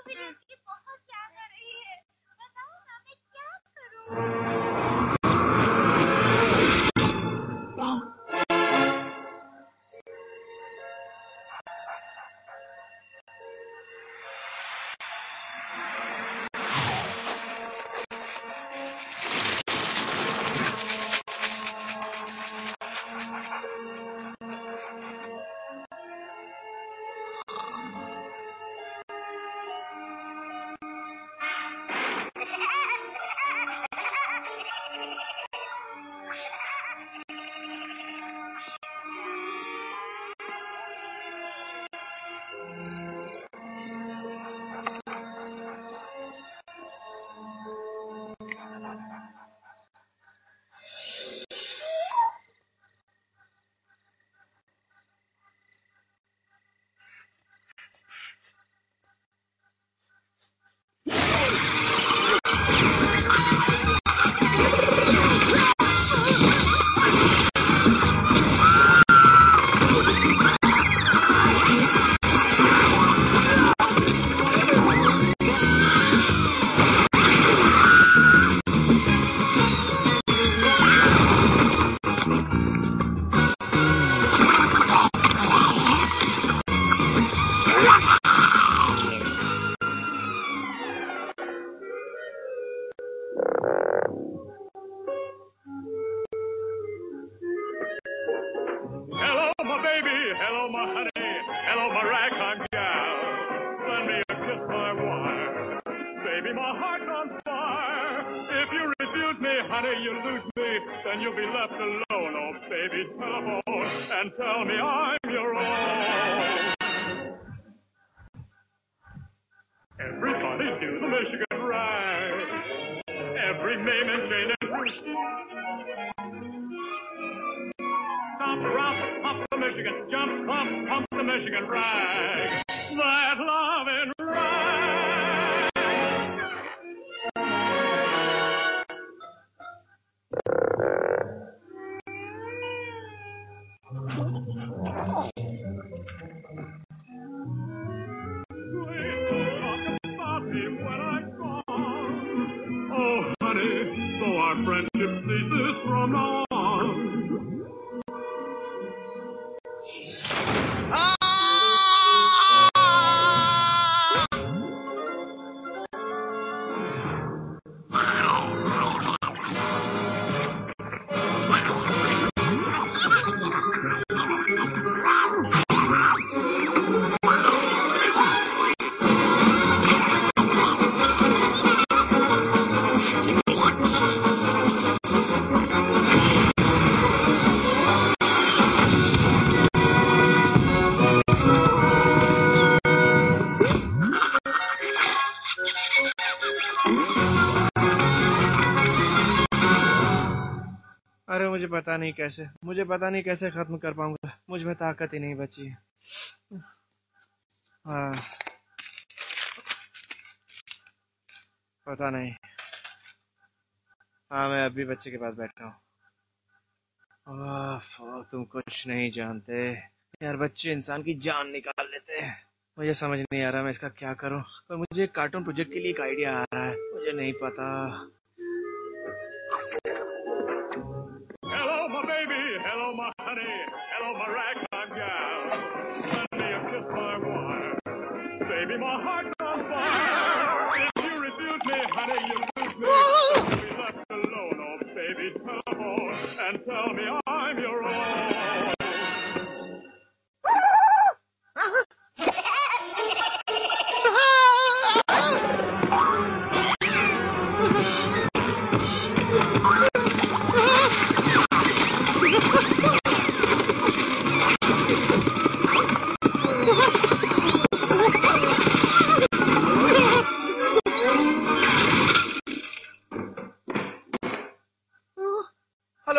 तो मेरी ज़िंदगी बहुत याद आ रही है। बताओ ना मैं क्या करूँ? Hello, my baby. Hello, my honey. Hello, my ragtime gal. Send me a kiss by wire. Baby, my heart's on fire. If you refuse me, honey, you lose me. Then you'll be left alone. Oh, baby, telephone and tell me I'm your own. Everybody do the Michigan. Every name and chain and Stomp, romp, pump the Michigan, jump, pump, pump the Michigan. Rag. That loving our friendship अरे मुझे पता नहीं कैसे, मुझे पता नहीं कैसे खत्म कर पाऊँगा। मुझमें ताकत ही नहीं बची। है। पता नहीं। हाँ मैं अभी बच्चे के पास बैठा हूँ। तुम कुछ नहीं जानते। यार, बच्चे इंसान की जान निकाल लेते हैं। मुझे समझ नहीं आ रहा मैं इसका क्या करूँ। पर मुझे कार्टून प्रोजेक्ट के लिए एक आइडिया आ रहा है। मुझे नहीं पता। Honey. Hello, my ragtime gal. Send me a kiss by wire. Baby, my heart's on fire. If you refuse me, honey, you lose me. You'll be left alone. Oh, baby, telephone and tell me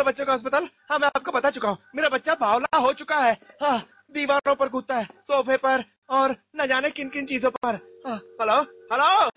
hello बच्चों का अस्पताल? हाँ मैं आपको बता चुका हूँ। मेरा बच्चा बावला हो चुका है। हाँ दीवारों पर कूदता है सोफे पर और न जाने किन किन चीज़ों पर। हाँ, हेलो हेलो.